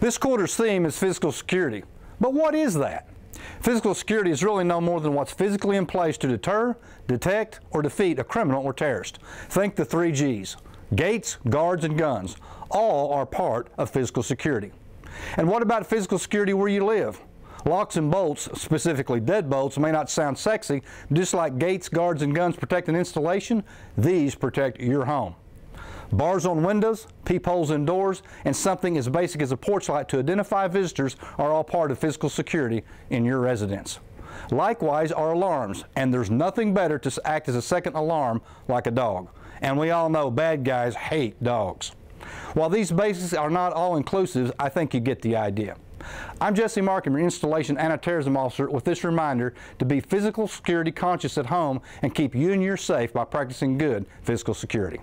This quarter's theme is physical security. But what is that? Physical security is really no more than what's physically in place to deter, detect, or defeat a criminal or terrorist. Think the three G's. Gates, guards, and guns. All are part of physical security. And what about physical security where you live? Locks and bolts, specifically deadbolts, may not sound sexy, just like gates, guards, and guns protect an installation, these protect your home. Bars on windows, peepholes in doors, and something as basic as a porch light to identify visitors are all part of physical security in your residence. Likewise are alarms, and there's nothing better to act as a second alarm like a dog. And we all know bad guys hate dogs. While these basics are not all inclusive, I think you get the idea. I'm Jesse Markum, your installation anti-terrorism officer, with this reminder to be physical security conscious at home and keep you and your safe by practicing good physical security.